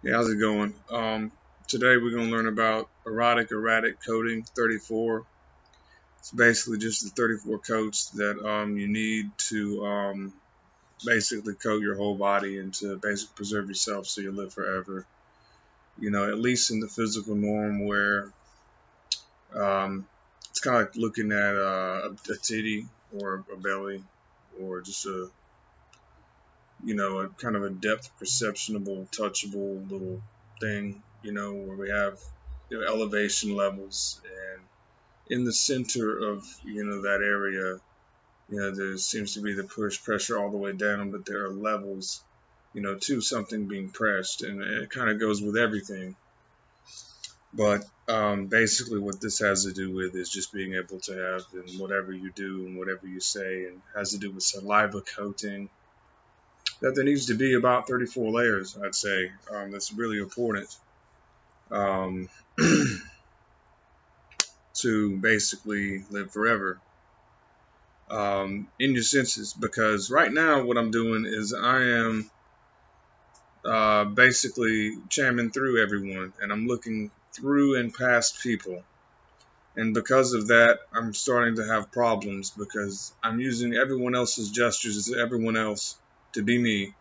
Hey, how's it going? Um, today we're going to learn about erotic erratic coding 34. It's basically just the 34 coats that um, you need to um, basically coat your whole body and to basically preserve yourself so you live forever. You know, at least in the physical norm where um, it's kind of like looking at uh, a titty or a belly or just a you know, a kind of a depth perceptionable, touchable little thing, you know, where we have you know, elevation levels. And in the center of, you know, that area, you know, there seems to be the push pressure all the way down, but there are levels, you know, to something being pressed. And it kind of goes with everything. But um, basically, what this has to do with is just being able to have and whatever you do and whatever you say, and has to do with saliva coating, that there needs to be about 34 layers, I'd say. Um, that's really important um, to basically live forever um, in your senses. Because right now, what I'm doing is I am uh, basically jamming through everyone and I'm looking through and past people. And because of that, I'm starting to have problems because I'm using everyone else's gestures as everyone else to be me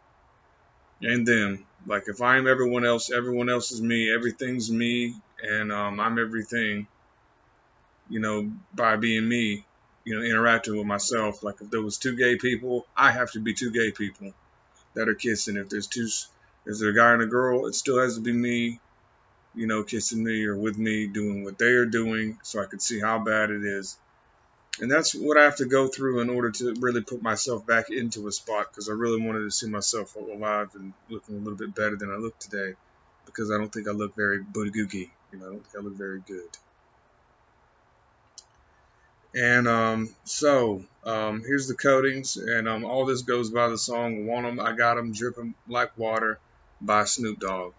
and them. Like if I'm everyone else, everyone else is me, everything's me, and um, I'm everything. You know, by being me, you know, interacting with myself. Like if there was two gay people, I have to be two gay people that are kissing. If there's two, if there's a guy and a girl, it still has to be me. You know, kissing me or with me, doing what they are doing, so I can see how bad it is and that's what I have to go through in order to really put myself back into a spot because I really wanted to see myself alive and looking a little bit better than I look today because I don't think I look very boogoogie. You know, I don't think I look very good. And um, so um, here's the coatings, and um, all this goes by the song "Want 'Em, I Got 'Em, Dripping Like Water" by Snoop Dogg.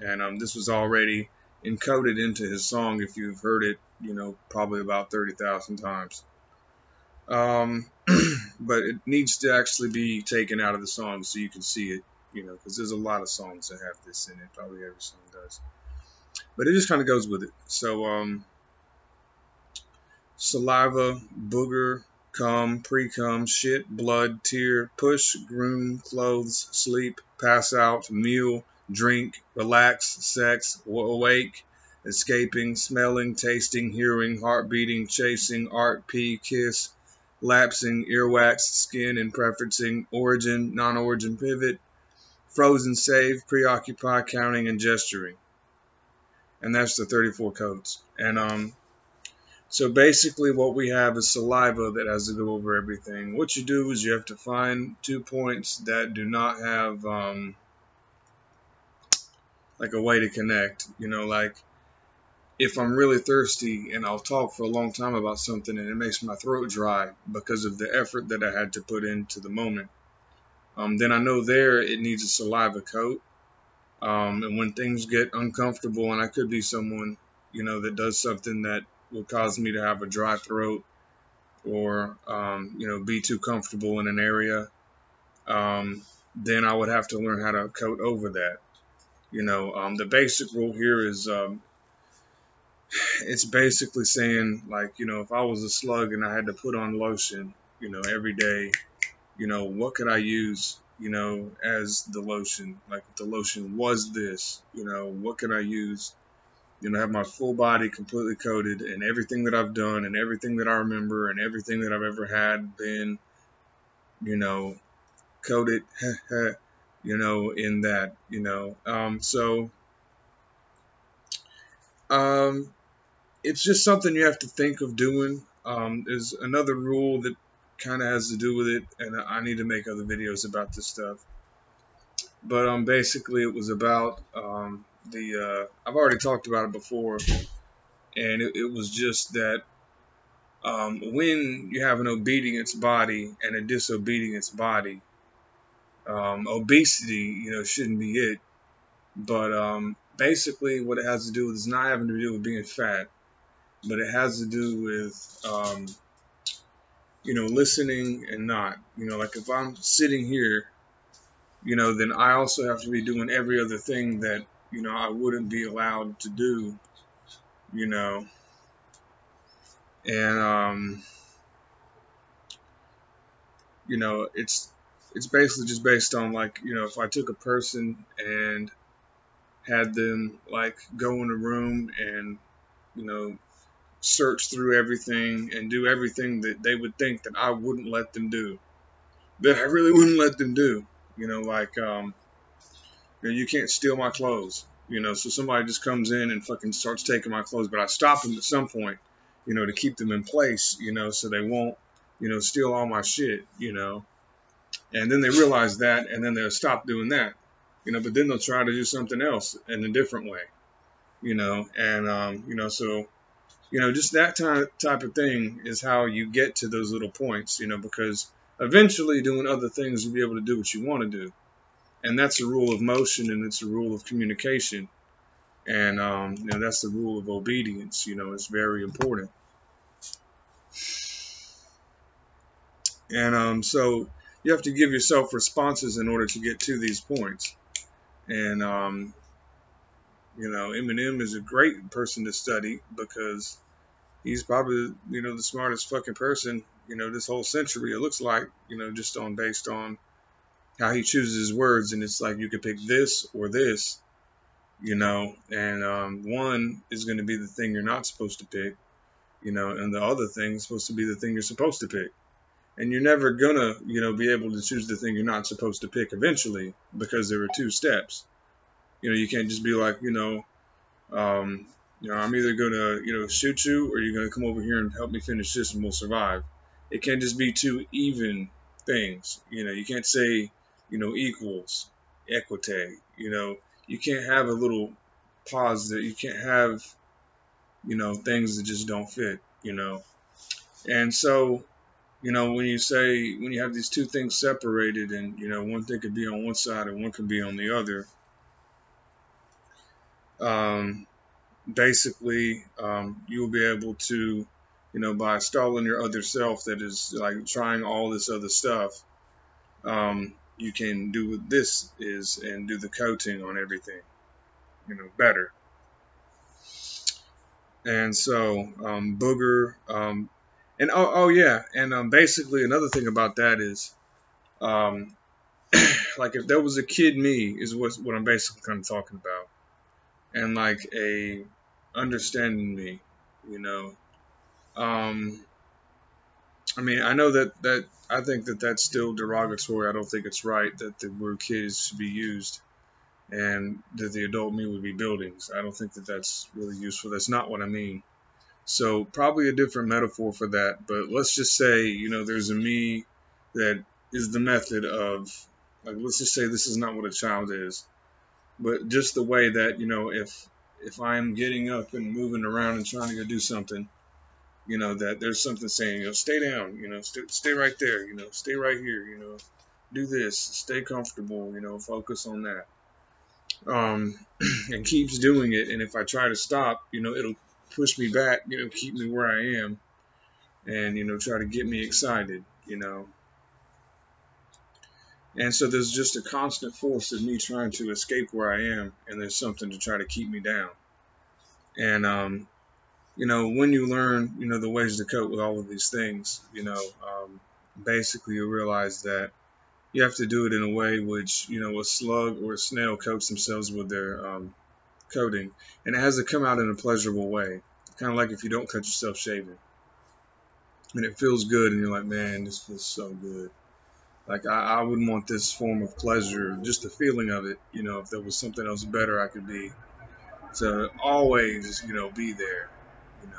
And um, this was already encoded into his song if you've heard it, you know, probably about 30,000 times. Um, but it needs to actually be taken out of the song so you can see it, you know, because there's a lot of songs that have this in it. Probably every song does. But it just kind of goes with it. So, um, saliva, booger, cum, pre cum, shit, blood, tear, push, groom, clothes, sleep, pass out, meal, drink, relax, sex, awake, escaping, smelling, tasting, hearing, heart beating, chasing, art, pee, kiss, lapsing, earwax, skin and preferencing, origin, non-origin pivot, frozen save, preoccupy, counting, and gesturing. And that's the 34 codes. And um, so basically what we have is saliva that has to go over everything. What you do is you have to find two points that do not have um, like a way to connect. You know, like if I'm really thirsty and I'll talk for a long time about something and it makes my throat dry because of the effort that I had to put into the moment, um, then I know there it needs a saliva coat. Um, and when things get uncomfortable, and I could be someone, you know, that does something that will cause me to have a dry throat or, um, you know, be too comfortable in an area, um, then I would have to learn how to coat over that. You know, um, the basic rule here is um, it's basically saying like you know if I was a slug and I had to put on lotion you know every day you know what could I use you know as the lotion? Like if the lotion was this you know what could I use? You know have my full body completely coated and everything that I've done and everything that I remember and everything that I've ever had been you know coated you know in that you know. Um so um it's just something you have to think of doing. Um, there's another rule that kind of has to do with it, and I need to make other videos about this stuff. But um, basically, it was about um, the. Uh, I've already talked about it before, and it, it was just that um, when you have an obedience body and a disobedience body, um, obesity, you know, shouldn't be it. But um, basically, what it has to do with is not having to do with being fat but it has to do with um, you know listening and not you know like if i'm sitting here you know, then I also have to be doing every other thing that, you know, I wouldn't be allowed to do, you know. And, um, you know, it's, it's basically just based on like, you know, if I took a person and had them like go in a room and, you know, search through everything and do everything that they would think that I wouldn't let them do, that I really wouldn't let them do you know, like, um, you, know, you can't steal my clothes. You know, so somebody just comes in and fucking starts taking my clothes, but I stop them at some point, you know, to keep them in place, you know, so they won't, you know, steal all my shit, you know. And then they realize that, and then they'll stop doing that, you know. But then they'll try to do something else in a different way, you know. And um, you know, so you know, just that type of thing is how you get to those little points, you know, because eventually doing other things you'll be able to do what you want to do. And that's a rule of motion and it's a rule of communication. And um, you know, that's the rule of obedience, you know, it's very important. And um, so you have to give yourself responses in order to get to these points. And um, you know, Eminem is a great person to study because he's probably you know the smartest fucking person you know this whole century. It looks like you know just on based on how he chooses his words, and it's like you could pick this or this, you know, and um, one is going to be the thing you're not supposed to pick, you know, and the other thing is supposed to be the thing you're supposed to pick. And you're never gonna, you know, be able to choose the thing you're not supposed to pick eventually because there are two steps. You know, you can't just be like, you know, um, you know, I'm either gonna, you know, shoot you or you're gonna come over here and help me finish this and we'll survive. It can't just be two even things. You know, you can't say, you know, equals, equite. You know, you can't have a little pause that you can't have, you know, things that just don't fit. You know, and so, you know, when you say when you have these two things separated, and you know, one thing could be on one side and one could be on the other. Um, basically um, you will be able to, you know, by stalling your other self that is like trying all this other stuff, um, you can do what this is and do the coating on everything, you know, better. And so, um, booger, um, and oh, oh yeah, and um, basically another thing about that is, like if there was a kid me is what what I'm basically kind of talking about and like a understanding me, you know. Um, I mean, I know that that I think that that's still derogatory. I don't think it's right that the word kids should be used, and that the adult me would be buildings. I don't think that that's really useful. That's not what I mean. So probably a different metaphor for that. But let's just say, you know, there's a me that is the method of, like, let's just say this is not what a child is but just the way that you know if if I'm getting up and moving around and trying to go do something, you know that there's something saying you know stay down, you know st- stay right there, you know stay right here, you know do this, stay comfortable, you know focus on that, um, and keeps doing it. And if I try to stop, you know it'll push me back, you know keep me where I am, and you know try to get me excited, you know and so there's just a constant force of me trying to escape where I am, and there's something to try to keep me down. And, um, you know, when you learn, you know, the ways to cope with all of these things, you know, um, basically you realize that you have to do it in a way which, you know, a slug or a snail coats themselves with their um, coating. And it has to come out in a pleasurable way. Kind of like if you don't cut yourself shaving. And it feels good, and you're like, man, this feels so good. Like I, I wouldn't want this form of pleasure, just the feeling of it. You know, if there was something else better I could be, to always, you know, be there. You know.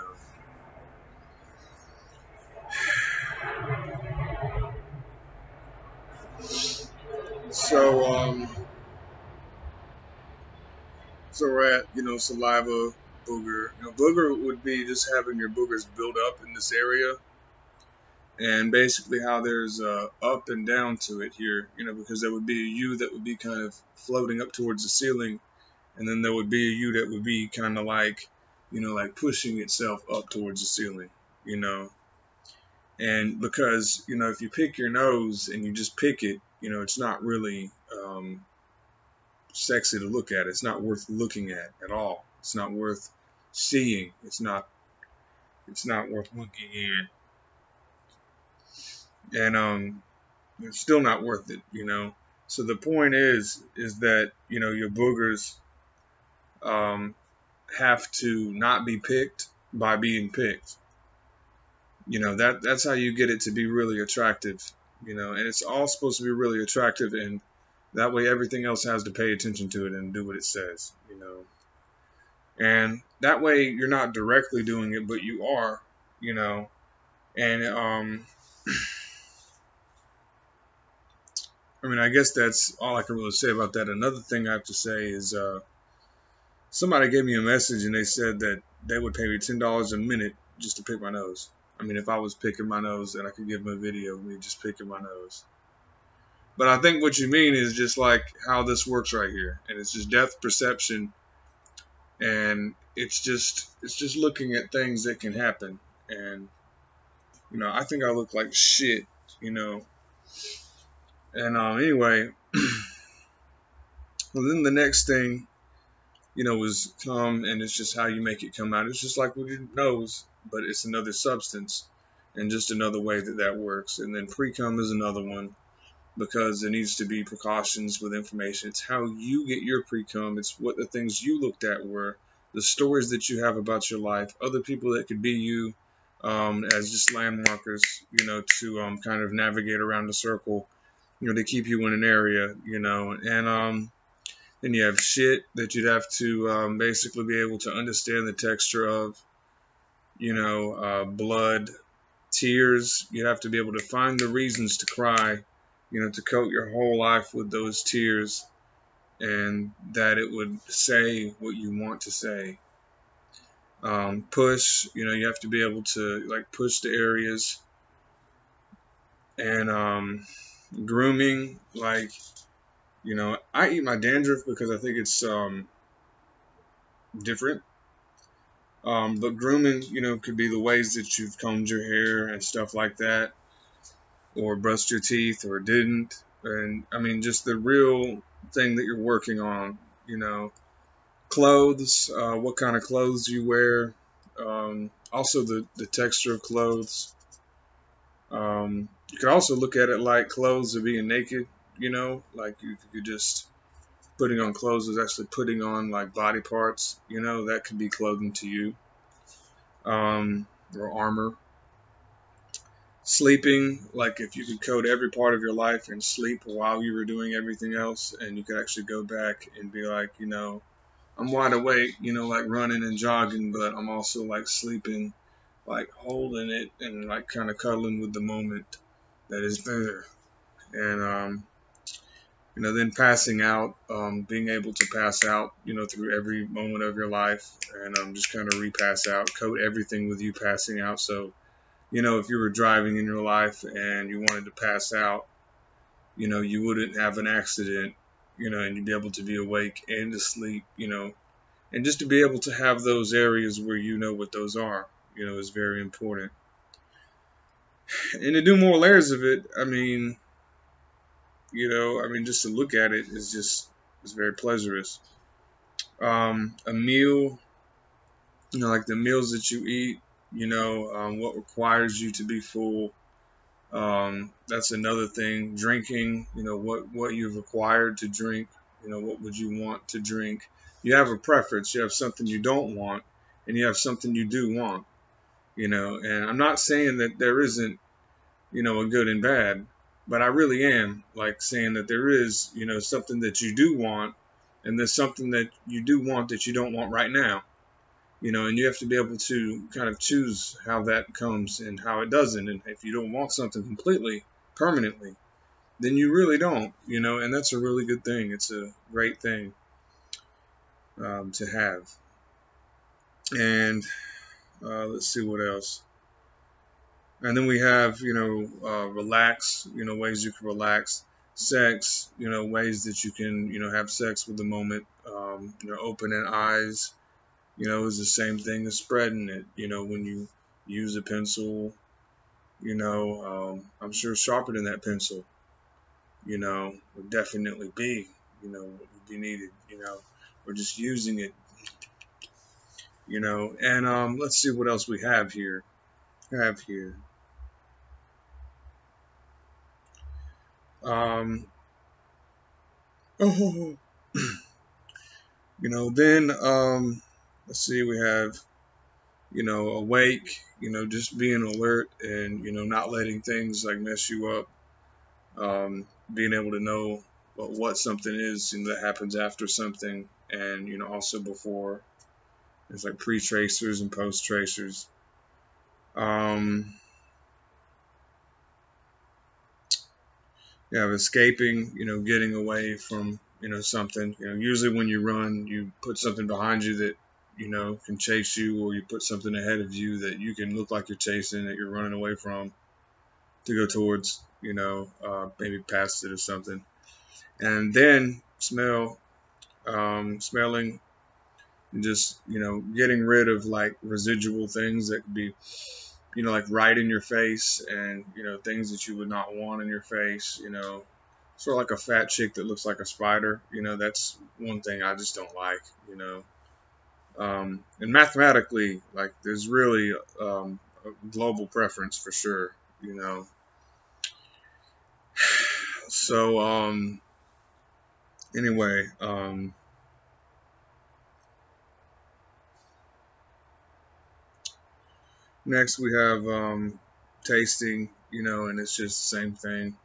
So, um, so we're at, you know, saliva, booger. You know, booger would be just having your boogers build up in this area and basically how there's a up and down to it here, you know, because there would be a U that would be kind of floating up towards the ceiling, and then there would be a U that would be kind of like, you know, like pushing itself up towards the ceiling, you know. And because, you know, if you pick your nose and you just pick it, you know, it's not really um, sexy to look at. It's not worth looking at at all. It's not worth seeing. It's not. It's not worth looking at. And um, it's still not worth it, you know. So the point is, is that you know your boogers um, have to not be picked by being picked. You know that that's how you get it to be really attractive. You know, and it's all supposed to be really attractive, and that way everything else has to pay attention to it and do what it says. You know, and that way you're not directly doing it, but you are. You know, and um. I mean, I guess that's all I can really say about that. Another thing I have to say is uh, somebody gave me a message and they said that they would pay me ten dollars a minute just to pick my nose. I mean, if I was picking my nose and I could give them a video of me just picking my nose. But I think what you mean is just like how this works right here, and it's just depth perception, and it's just it's just looking at things that can happen, and you know, I think I look like shit, you know. And um, anyway, well, then the next thing you know, was come and it's just how you make it come out. It's just like with your nose, but it's another substance and just another way that that works. And then pre-cum is another one because there needs to be precautions with information. It's how you get your pre-cum. It's what the things you looked at were, the stories that you have about your life, other people that could be you um, as just landmarkers, you know, to um, kind of navigate around the circle, you know, to keep you in an area, you know, and um, then you have shit that you'd have to um, basically be able to understand the texture of, you know, uh, blood, tears. You'd have to be able to find the reasons to cry, you know, to coat your whole life with those tears and that it would say what you want to say. Um, push, you know, you have to be able to like push the areas and um, grooming, like you know, I eat my dandruff because I think it's um, different. Um, but grooming, you know, could be the ways that you've combed your hair and stuff like that, or brushed your teeth or didn't. And I mean, just the real thing that you're working on, you know, clothes, uh, what kind of clothes you wear, um, also the, the texture of clothes. Um, you could also look at it like clothes of being naked you know, like you could just putting on clothes is actually putting on like body parts, you know, that could be clothing to you, um, or armor. Sleeping, like if you could code every part of your life and sleep while you were doing everything else, and you could actually go back and be like, you know, I'm wide awake, you know, like running and jogging, but I'm also like sleeping, like holding it and like kind of cuddling with the moment that is there. And um, you know, then passing out, um, being able to pass out, you know, through every moment of your life and um, just kind of repass out, coat everything with you passing out. So, you know, if you were driving in your life and you wanted to pass out, you know, you wouldn't have an accident, you know, and you'd be able to be awake and asleep, you know, and just to be able to have those areas where you know what those are, you know, is very important. And to do more layers of it, I mean, you know, I mean, just to look at it is just is very pleasurous. Um, a meal, you know, like the meals that you eat, you know, um, what requires you to be full. Um, that's another thing. Drinking, you know, what what you've required to drink. You know, what would you want to drink? You have a preference. You have something you don't want, and you have something you do want. You know, and I'm not saying that there isn't, you know, a good and bad but I really am like saying that there is, you know, something that you do want, and there's something that you do want that you don't want right now, you know, and you have to be able to kind of choose how that comes and how it doesn't. And if you don't want something completely, permanently, then you really don't, you know, and that's a really good thing. It's a great thing um, to have. And uh, let's see what else. And then we have, you know, uh, relax, you know, ways you can relax. Sex, you know, ways that you can, you know, have sex with the moment. Um, you know, opening eyes, you know, is the same thing as spreading it. You know, when you use a pencil, you know, um, I'm sure sharpening that pencil. you know, would definitely be, you know, would be needed, you know, or just using it, you know. And um, let's see what else we have here. Have here. Um, oh, you know, then um, let's see, we have, you know, awake, you know, just being alert and you know not letting things like mess you up. Um, being able to know what, what something is and that happens after something, and you know also before. It's like pre-tracers and post-tracers. Um, you have escaping, you know, getting away from, you know, something. You know, usually when you run, you put something behind you that, you know, can chase you, or you put something ahead of you that you can look like you're chasing, that you're running away from, to go towards, you know, uh, maybe past it or something. And then smell, um, smelling, just you know, getting rid of like residual things that could be you know, like right in your face and, you know, things that you would not want in your face, you know, sort of like a fat chick that looks like a spider, you know, that's one thing I just don't like, you know. Um, and mathematically, like, there's really um, a global preference for sure, you know. So, um, anyway, um, Next, we have um, tasting, you know, and it's just the same thing.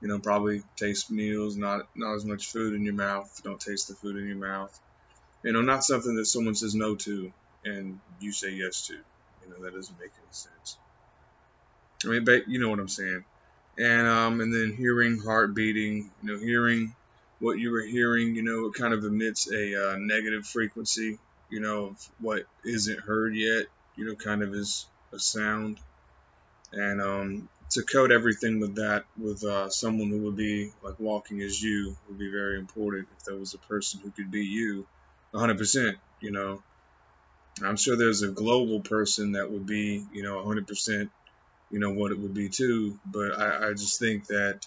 You know, probably taste meals, not not as much food in your mouth. Don't taste the food in your mouth. You know, not something that someone says no to and you say yes to. You know, that doesn't make any sense. I mean, but you know what I'm saying. And um, and then hearing, heart beating. You know, hearing what you were hearing. You know, it kind of emits a uh, negative frequency. You know, of what isn't heard yet you know, kind of as a sound. And um, to code everything with that, with uh, someone who would be like walking as you, would be very important. If there was a person who could be you, 100%, you know. I'm sure there's a global person that would be, you know, 100%, you know, what it would be too. But I, I just think that,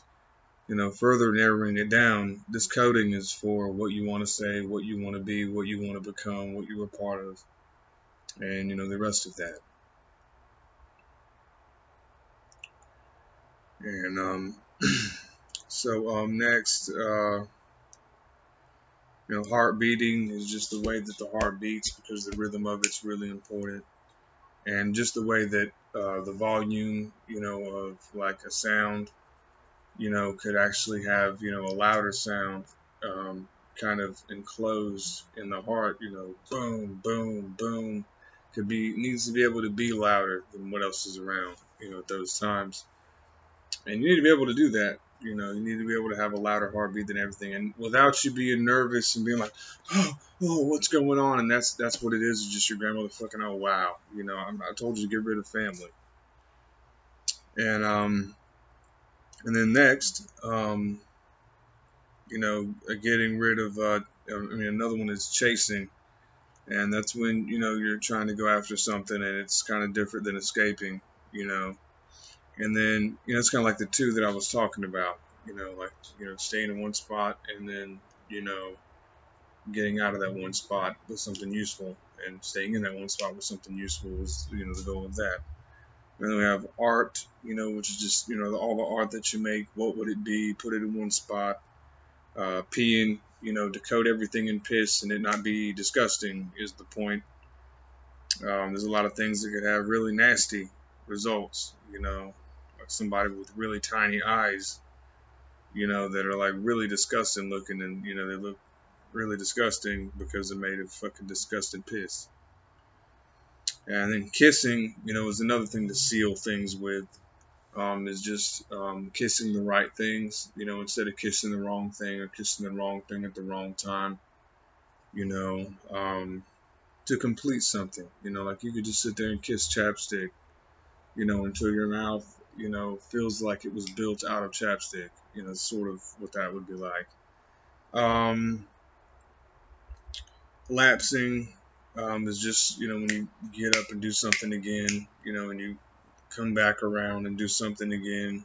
you know, further narrowing it down, this coding is for what you want to say, what you want to be, what you want to become, what you were part of and you know the rest of that. And um, so um, next, uh, you know, heart beating is just the way that the heart beats because the rhythm of it's really important, and just the way that uh, the volume, you know, of like a sound, you know, could actually have you know a louder sound. Um, kind of enclosed in the heart, you know, boom, boom, boom, could be needs to be able to be louder than what else is around, you know, at those times. And you need to be able to do that. You know, you need to be able to have a louder heartbeat than everything, and without you being nervous and being like, oh, oh, what's going on? And that's that's what it is. It's just your grandmother fucking, oh wow, you know, I'm, I told you to get rid of family. And um, and then next, um, you know, getting rid of. Uh, I mean, another one is chasing and that's when you know you're trying to go after something and it's kind of different than escaping you know? And then you know it's kind of like the two that i was talking about you know like you know staying in one spot and then you know getting out of that one spot with something useful. And staying in that one spot with something useful is you know the goal of that. And then we have art you know which is just you know all the art that you make what would it be? Put it in one spot. Uh, peeing you know, decode everything in piss and it not be disgusting is the point. Um, there's a lot of things that could have really nasty results, you know, like somebody with really tiny eyes, you know, that are like really disgusting looking and, you know, they look really disgusting because they're made of fucking disgusting piss. And then kissing, you know, is another thing to seal things with um, is just um, kissing the right things, you know, instead of kissing the wrong thing or kissing the wrong thing at the wrong time, you know, um, to complete something, you know, like you could just sit there and kiss chapstick, you know, until your mouth, you know, feels like it was built out of chapstick, you know, sort of what that would be like. Um, lapsing um, is just, you know, when you get up and do something again, you know, and you come back around and do something again.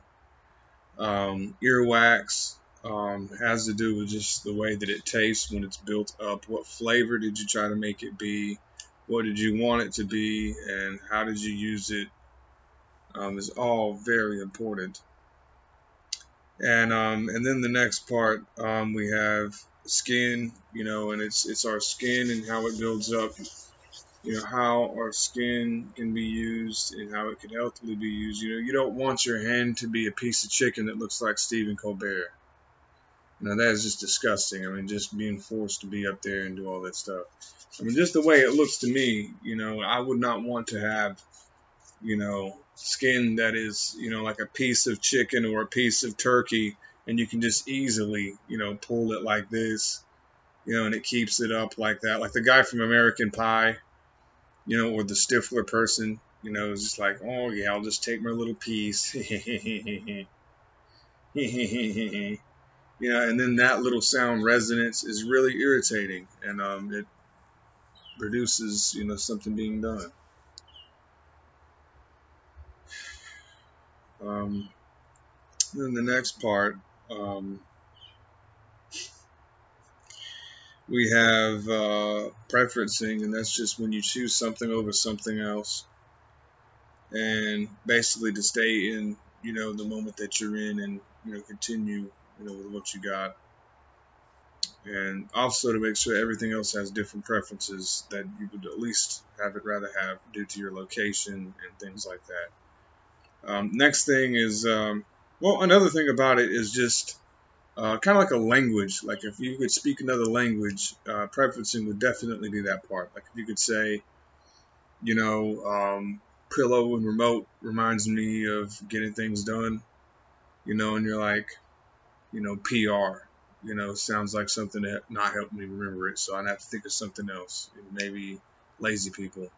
Um, earwax um, has to do with just the way that it tastes when it's built up. What flavor did you try to make it be? What did you want it to be? And how did you use it? Um, is all very important. And um, and then the next part um, we have skin, you know, and it's it's our skin and how it builds up you know how our skin can be used and how it can healthily be used. You know, you don't want your hand to be a piece of chicken that looks like Stephen Colbert. Now that is just disgusting. I mean, just being forced to be up there and do all that stuff. I mean, just the way it looks to me, you know, I would not want to have, you know, skin that is, you know, like a piece of chicken or a piece of turkey, and you can just easily, you know, pull it like this, you know, and it keeps it up like that. Like the guy from American Pie, you know, or the Stifler person, you know, is just like, oh yeah, I'll just take my little piece. you know, and then that little sound resonance is really irritating, and um, it produces, you know, something being done. Um, then the next part, um, we have uh, preferencing, and that's just when you choose something over something else, and basically to stay in, you know, the moment that you're in, and you know, continue, you know, with what you got, and also to make sure everything else has different preferences that you would at least have it rather have due to your location and things like that. Um, next thing is, um, well, another thing about it is just uh, kind of like a language. Like if you could speak another language, uh, preferencing would definitely be that part. Like if you could say, you know, um, pillow and remote reminds me of getting things done, you know, and you're like, you know, PR, you know, sounds like something that not help me remember it. So I'd have to think of something else. Maybe lazy people,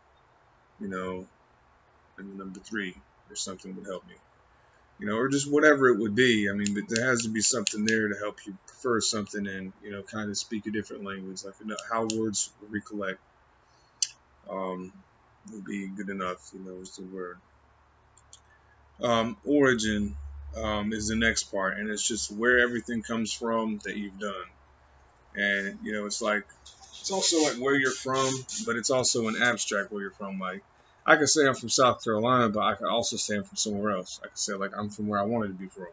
you know, and number three or something would help me you know, or just whatever it would be. I mean, but there has to be something there to help you prefer something and, you know, kind of speak a different language, like how words recollect um, would be good enough, you know, is the word. Um, origin um, is the next part, and it's just where everything comes from that you've done. And, you know, it's like, it's also like where you're from, but it's also an abstract where you're from. Like, I could say I'm from South Carolina, but I could also say I'm from somewhere else. I could say like I'm from where I wanted to be from.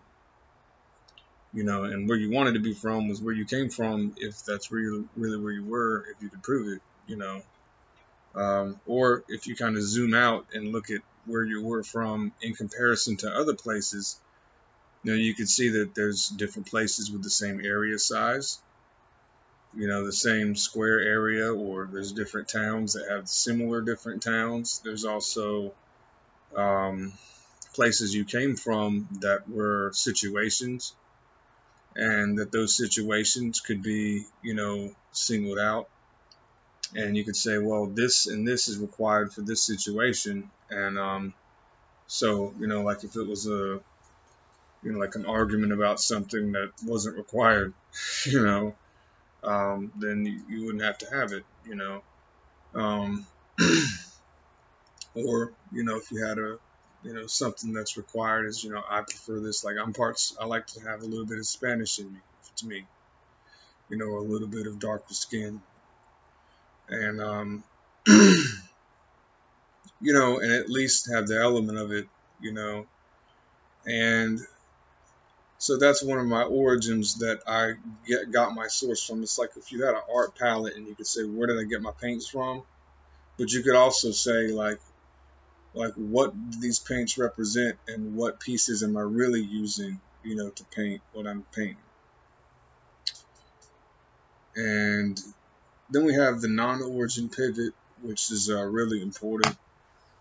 You know, and where you wanted to be from was where you came from, if that's really really where you were, if you could prove it. You know, um, or if you kind of zoom out and look at where you were from in comparison to other places, you know, you could see that there's different places with the same area size you know the same square area or there's different towns that have similar different towns. There's also um, places you came from that were situations and that those situations could be you know singled out. And you could say well this and this is required for this situation. And um, so you know like if it was a you know like an argument about something that wasn't required you know um, then you, wouldn't have to have it, you know. Um, or you know, if you had a you know something that's required is you know I prefer this. Like I'm parts. I like to have a little bit of Spanish in me. To me, you know, a little bit of darker skin, and um, you know, and at least have the element of it, you know, and so that's one of my origins that I get, got my source from. It's like if you had an art palette and you could say, where did I get my paints from? But you could also say like, like what these paints represent and what pieces am I really using, you know, to paint what I'm painting. And then we have the non-origin pivot, which is uh, really important.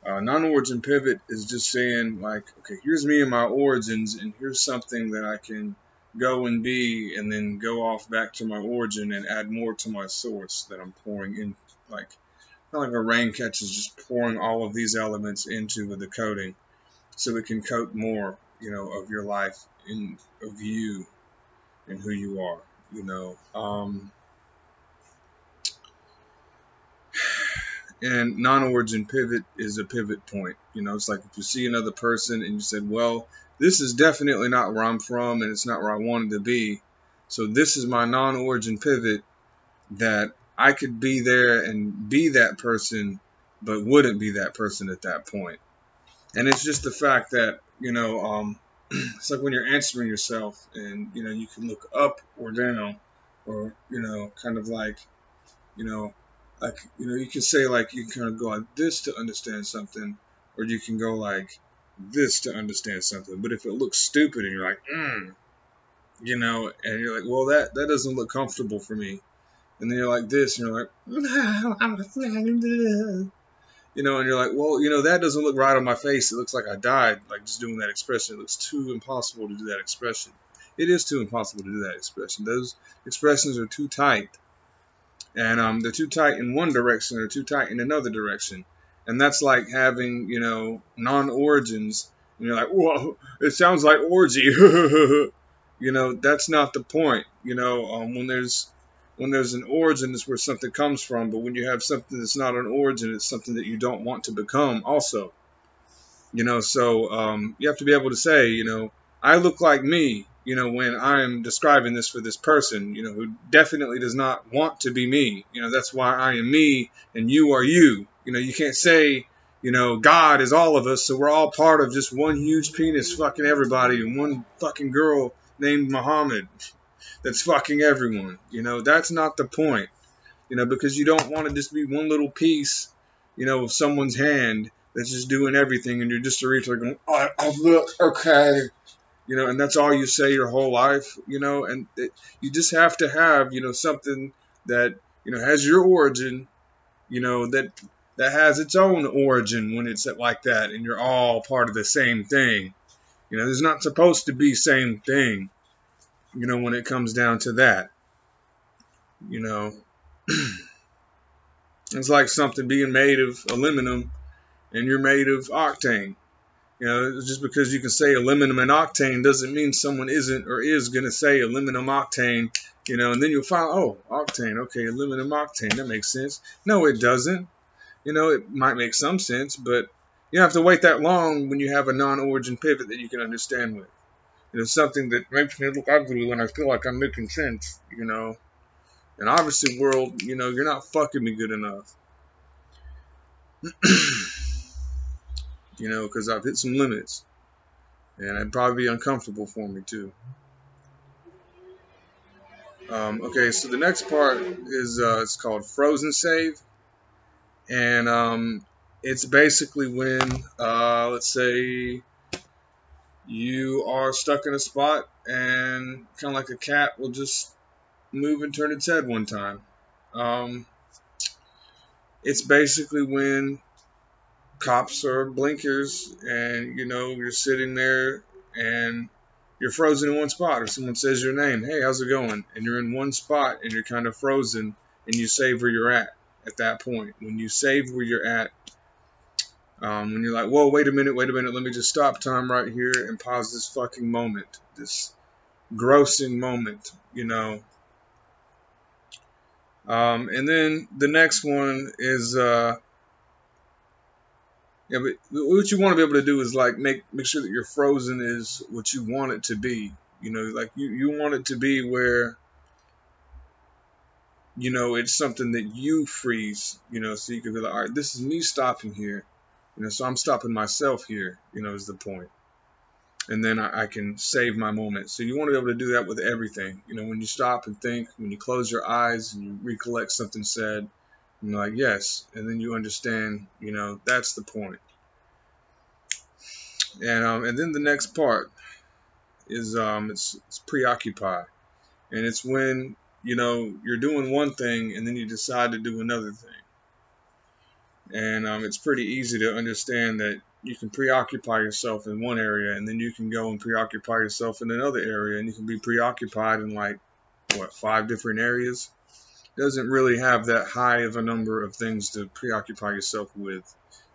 Uh, non-origin pivot is just saying like, okay, here's me and my origins, and here's something that I can go and be, and then go off back to my origin and add more to my source that I'm pouring in, like of like a rain catch is just pouring all of these elements into the coating, so it can coat more, you know, of your life in of you and who you are, you know. Um, and non-origin pivot is a pivot point. You know, it's like if you see another person and you said, well, this is definitely not where I'm from and it's not where I wanted to be. So this is my non-origin pivot that I could be there and be that person, but wouldn't be that person at that point. And it's just the fact that, you know, um, it's like when you're answering yourself and, you know, you can look up or down or, you know, kind of like, you know, like, you know, you can say like, you can kind of go like this to understand something, or you can go like this to understand something. But if it looks stupid and you're like, mm, you know, and you're like, well, that, that doesn't look comfortable for me. And then you're like this, and you're like, you know, and you're like, well, you know, that doesn't look right on my face. It looks like I died, like just doing that expression. It looks too impossible to do that expression. It is too impossible to do that expression. Those expressions are too tight. And um, they're too tight in one direction, they're too tight in another direction. And that's like having, you know, non origins. And you're like, whoa, it sounds like orgy. you know, that's not the point. You know, um, when there's when there's an origin it's where something comes from, but when you have something that's not an origin, it's something that you don't want to become also. You know, so um, you have to be able to say, you know, I look like me, you know, when I'm describing this for this person, you know, who definitely does not want to be me. You know, that's why I am me and you are you. You know, you can't say, you know, God is all of us, so we're all part of just one huge penis fucking everybody and one fucking girl named Muhammad that's fucking everyone. You know, that's not the point. You know, because you don't want to just be one little piece, you know, of someone's hand that's just doing everything, and you're just a retard going, oh, oh look, okay, you know, and that's all you say your whole life, you know, and it, you just have to have, you know, something that you know has your origin, you know, that that has its own origin when it's like that, and you're all part of the same thing. You know, there's not supposed to be same thing you know, when it comes down to that. You know, it's like something being made of aluminum and you're made of octane. You know, just because you can say aluminum and octane doesn't mean someone isn't or is going to say aluminum octane, you know, and then you'll find, oh, octane, okay, aluminum octane, that makes sense. No, it doesn't. You know, it might make some sense, but you don't have to wait that long when you have a non origin pivot that you can understand with. It's something that makes me look ugly when I feel like I'm making sense, you know. And obviously, world, you know, you're not fucking me good enough. you know, because I've hit some limits. And it'd probably be uncomfortable for me, too. Um, okay, so the next part is uh, it's called Frozen Save. And um, it's basically when, uh, let's say, you are stuck in a spot and kind of like a cat will just move and turn its head one time. Um, it's basically when cops are blinkers and you know you're sitting there and you're frozen in one spot or someone says your name hey how's it going and you're in one spot and you're kind of frozen and you save where you're at at that point when you save where you're at um, when you're like, whoa, wait a minute, wait a minute, let me just stop time right here and pause this fucking moment, this grossing moment, you know. Um, and then the next one is, uh, yeah, but what you want to be able to do is like make make sure that your frozen is what you want it to be. You know, like you, you want it to be where you know it's something that you freeze. You know, so you can be like, all right, this is me stopping here you know, so I'm stopping myself here, you know, is the point. And then I, I can save my moment. So you want to be able to do that with everything. You know, when you stop and think, when you close your eyes and you recollect something said, you're like, yes. And then you understand, you know, that's the point. And um, and then the next part is um, it's, it's preoccupied, and it's when you know you're doing one thing and then you decide to do another thing and um, it's pretty easy to understand that you can preoccupy yourself in one area and then you can go and preoccupy yourself in another area and you can be preoccupied in like what five different areas doesn't really have that high of a number of things to preoccupy yourself with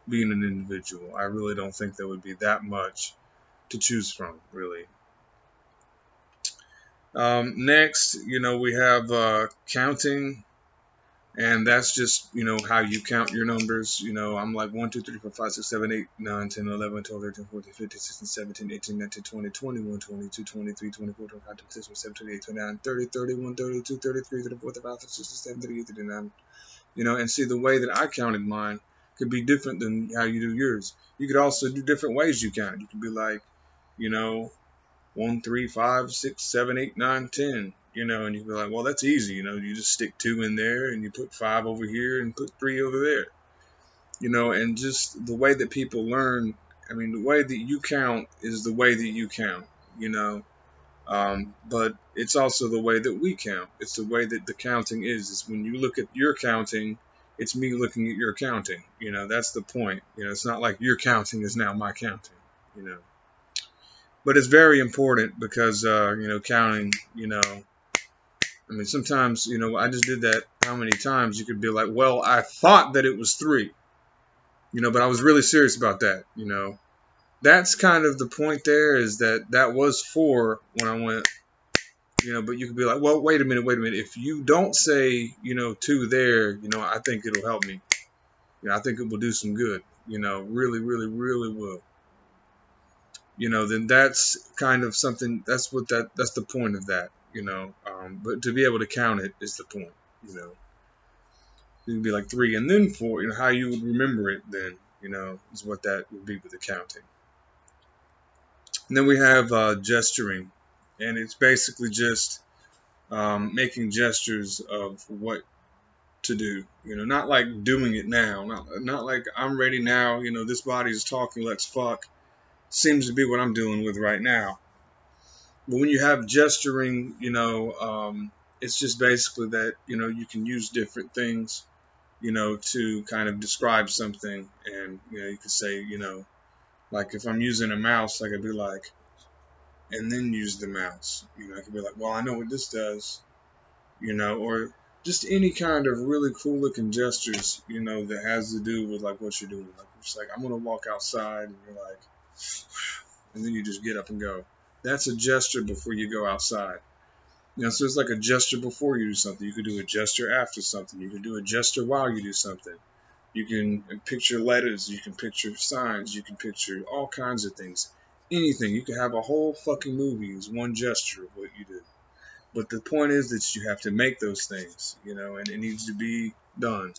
being an individual. I really don't think there would be that much to choose from really. Um, next you know we have uh, counting and that's just you know how you count your numbers you know. I'm like 1 2 3 4 5 6 7 8 9 10 11 12 13 14 15 16 17 18 19 20 21 22 23 24 25 26 27 28 29 30 31 32 33 34 35 36 37 38 39 you know and see the way that i counted mine could be different than how you do yours. You could also do different ways you count you could be like you know 1 3 5 6 7 8 9 10 you know, and you'd be like, well, that's easy, you know, you just stick two in there and you put five over here and put three over there, you know, and just the way that people learn, I mean, the way that you count is the way that you count, you know, um, but it's also the way that we count. It's the way that the counting is. It's when you look at your counting, it's me looking at your counting. You know, that's the point. You know, it's not like your counting is now my counting. You know, but it's very important because uh, you know counting. You know, I mean, sometimes, you know, I just did that how many times you could be like, well, I thought that it was three, you know, but I was really serious about that, you know. That's kind of the point there is that that was four when I went, you know, but you could be like, well, wait a minute, wait a minute. If you don't say, you know, two there, you know, I think it'll help me. You know, I think it will do some good, you know, really, really, really will. You know, then that's kind of something, that's what that, that's the point of that you know. Um, but to be able to count it is the point, you know. It would be like three and then four. You know how you would remember it then, you know, is what that would be with the counting. And then we have uh, gesturing, and it's basically just um, making gestures of what to do. You know, not like doing it now, not not like I'm ready now. You know, this body is talking. Let's fuck. Seems to be what I'm dealing with right now. But when you have gesturing, you know, um, it's just basically that, you know, you can use different things, you know, to kind of describe something. And, you know, you could say, you know, like if I'm using a mouse, I could be like, and then use the mouse. You know, I could be like, well, I know what this does, you know, or just any kind of really cool looking gestures, you know, that has to do with like what you're doing. Like, it's like, I'm going to walk outside, and you're like, and then you just get up and go. That's a gesture before you go outside. You know, so it's like a gesture before you do something. You could do a gesture after something. You can do a gesture while you do something. You can picture letters. You can picture signs. You can picture all kinds of things. Anything. You can have a whole fucking movie as one gesture of what you do. But the point is that you have to make those things, you know, and it needs to be done.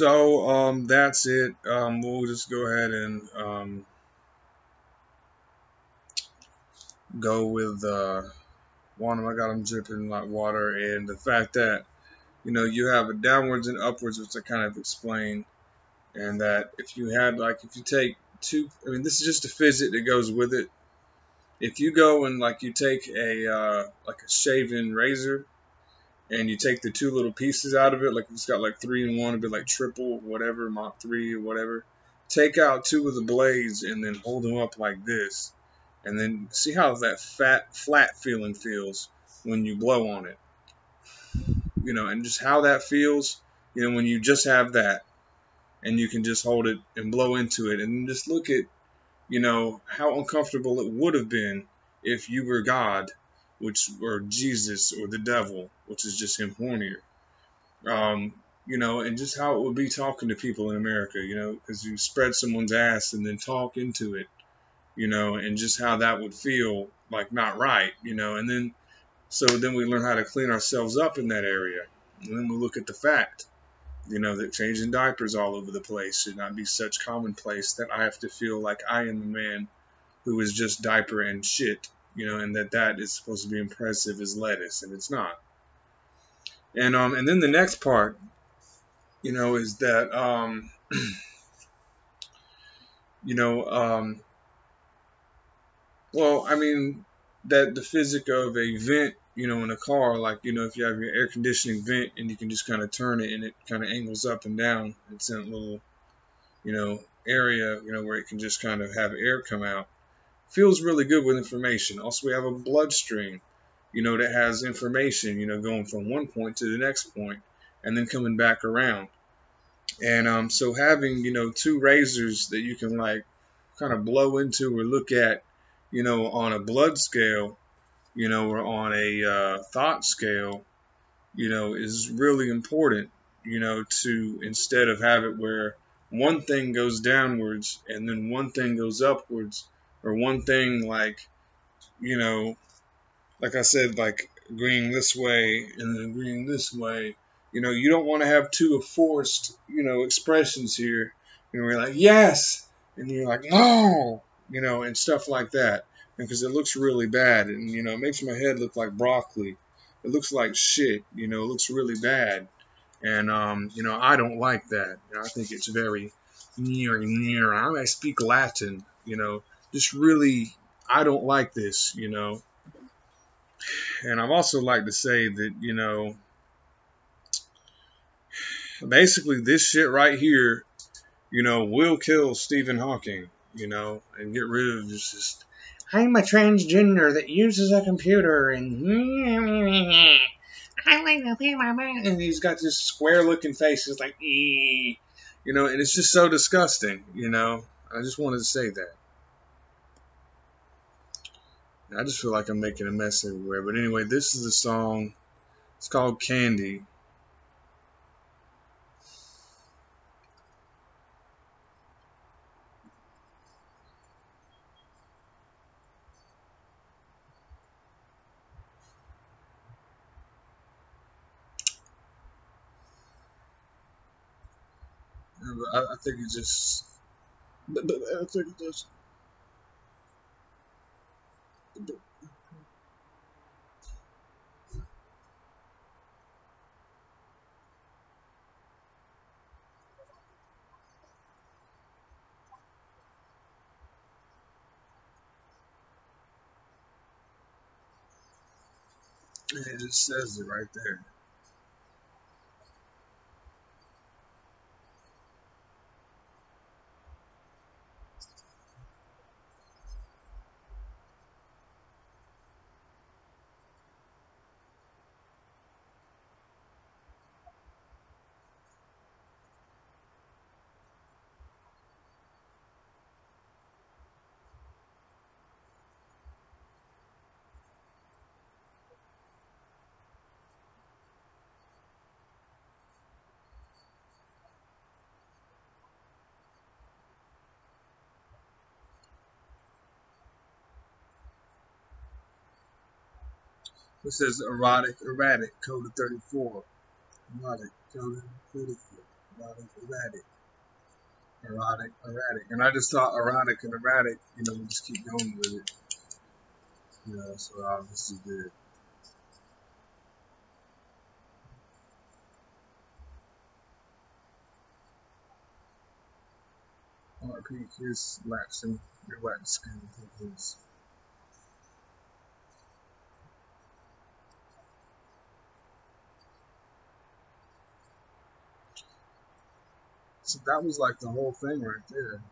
So um, that's it. Um, we'll just go ahead and um, go with uh, one. I got them dripping like water, and the fact that you know you have a downwards and upwards, which I kind of explained, and that if you had like if you take two, I mean this is just a physics that goes with it. If you go and like you take a uh, like a shaving razor and you take the two little pieces out of it, like it's got like three and one, it'd be like triple, whatever, Mach 3 or whatever. Take out two of the blades and then hold them up like this. And then see how that fat, flat feeling feels when you blow on it. You know, and just how that feels, you know, when you just have that and you can just hold it and blow into it and just look at, you know, how uncomfortable it would have been if you were God which or Jesus or the devil, which is just him hornier. Um, you know, and just how it would be talking to people in America, you know, because you spread someone's ass and then talk into it, you know, and just how that would feel like not right, you know, and then so then we learn how to clean ourselves up in that area. And then we look at the fact, you know, that changing diapers all over the place should not be such commonplace that I have to feel like I am the man who is just diaper and shit you know, and that that is supposed to be impressive as lettuce, and it's not. And um, and then the next part, you know, is that um, you know, um, well, I mean, that the physics of a vent, you know, in a car, like you know, if you have your air conditioning vent and you can just kind of turn it and it kind of angles up and down, it's in a little, you know, area, you know, where it can just kind of have air come out feels really good with information. Also, we have a bloodstream, you know, that has information, you know, going from one point to the next point and then coming back around. And um, so having, you know, two razors that you can like kind of blow into or look at, you know, on a blood scale, you know, or on a uh, thought scale, you know, is really important, you know, to instead of have it where one thing goes downwards and then one thing goes upwards, or one thing like, you know, like I said, like agreeing this way and then agreeing this way. You know, you don't want to have two forced, you know, expressions here. You know, you're like, yes, and you're like, no, you know, and stuff like that. Because it looks really bad, and you know, it makes my head look like broccoli. It looks like shit. You know, it looks really bad, and um, you know, I don't like that. I think it's very near near. I speak Latin. You know, just really, I don't like this. You know, and I've also like to say that, you know, basically this shit right here, you know, will kill Stephen Hawking, you know, and get rid of just, I'm a transgender that uses a computer and I like to pay my mind. And he's got this square looking face. It's like, you know, and it's just so disgusting, you know. I just wanted to say that. I just feel like I'm making a mess everywhere. But anyway, this is a song. It's called Candy. I, think it just. I think it just. It says it right there. It says erotic, erratic, code of 34. Erotic, code of 34. Erotic, erratic. Erotic, erratic. And I just thought erotic and erratic, you know, we just keep going with it. You know, so obviously good. RP, here's lapsing your wet That was like the whole thing right there.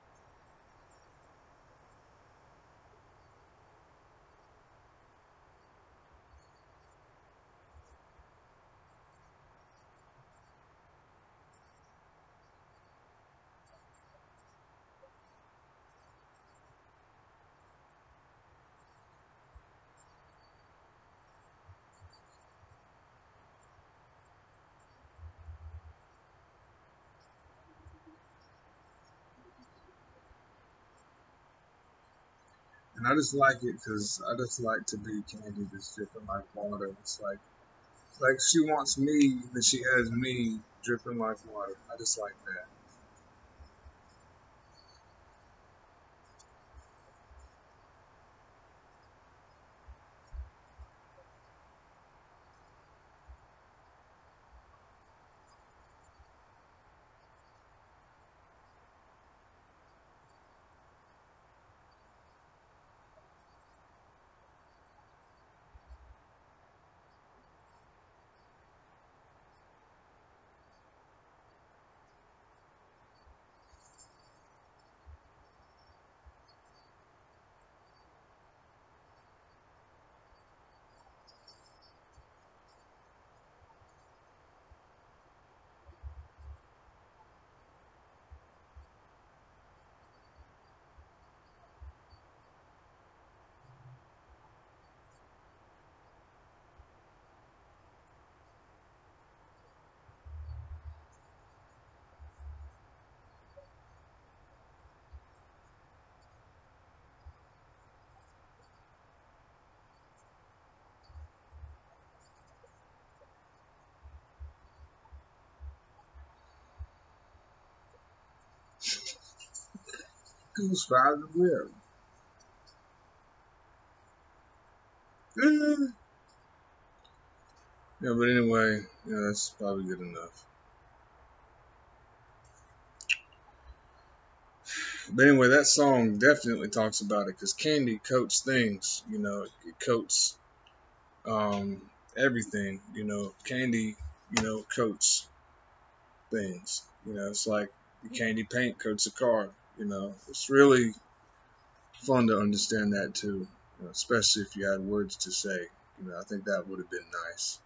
And I just like it because I just like to be candy that's dripping like water. It's like, like she wants me, but she has me dripping like water. I just like that. Goes far the web. Yeah. yeah, but anyway, yeah, that's probably good enough. But anyway, that song definitely talks about it because Candy coats things, you know, it coats um, everything, you know. candy, you know, coats things, you know. It's like the candy paint coats a car, you know. It's really fun to understand that too, you know, especially if you had words to say. You know, I think that would have been nice.